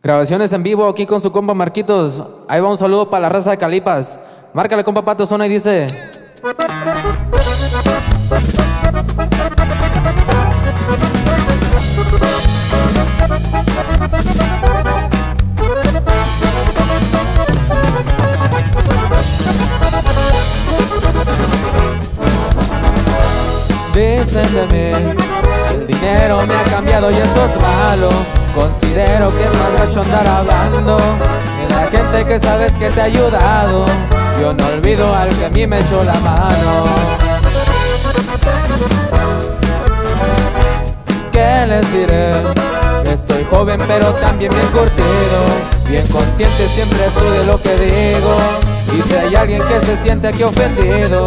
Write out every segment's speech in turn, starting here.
Grabaciones en vivo aquí con su compa Marquitos. Ahí va un saludo para la raza de Calipas. Márcale compa Pato Zona y dice. Dicen de mí, el dinero me ha cambiado y eso es malo. Considero que es más gacho andar hablando que la gente que sabes que te ha ayudado. Yo no olvido al que a mí me echó la mano. ¿Qué les diré? Estoy joven pero también bien curtido Bien consciente siempre fui de lo que digo Y si hay alguien que se siente aquí ofendido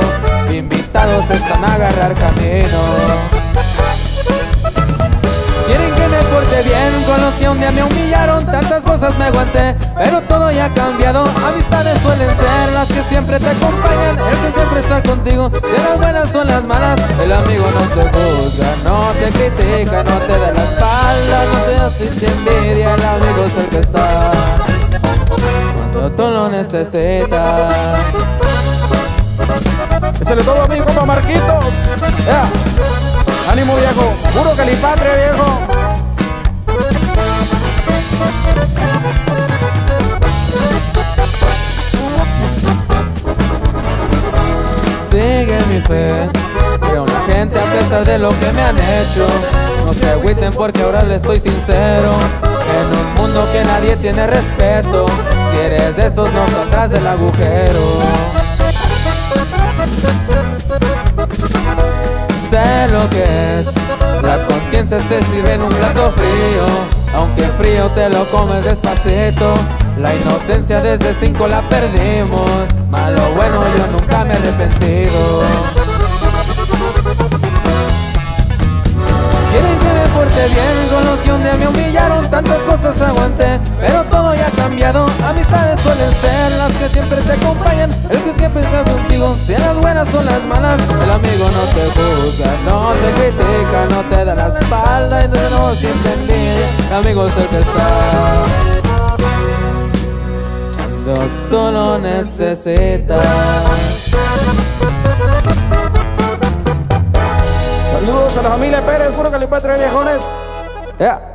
Invitados están a agarrar camino con los que un día me humillaron Tantas cosas me aguanté, pero todo ya ha cambiado Amistades suelen ser las que siempre te acompañan El que siempre está contigo, si las buenas son las malas El amigo no te juzga, no te critica, no te da la espalda No seas sin te envidia, el amigo es el que está Cuando tú lo necesitas Échale todo a mi compa Marquitos. Yeah. Ánimo viejo, puro calipatre viejo. Fe, creo en la gente a pesar de lo que me han hecho. No se agüiten porque ahora les soy sincero. En un mundo que nadie tiene respeto, si eres de esos no saldrás del agujero. Sé lo que es, la conciencia se sirve en un plato frío, aunque frío te lo comes despacito. La inocencia desde cinco la perdimos, porte bien con los que un día me humillaron, tantas cosas aguanté, pero todo ya ha cambiado. Amistades suelen ser las que siempre te acompañan, el que siempre está contigo, si las buenas son las malas, el amigo no te juzga, no te critica, no te da la espalda y no, no siente envidia, el amigo el que está. Cuando tú lo necesitas. Saludos a la familia Pérez, puro calipatre viejones. Yeah.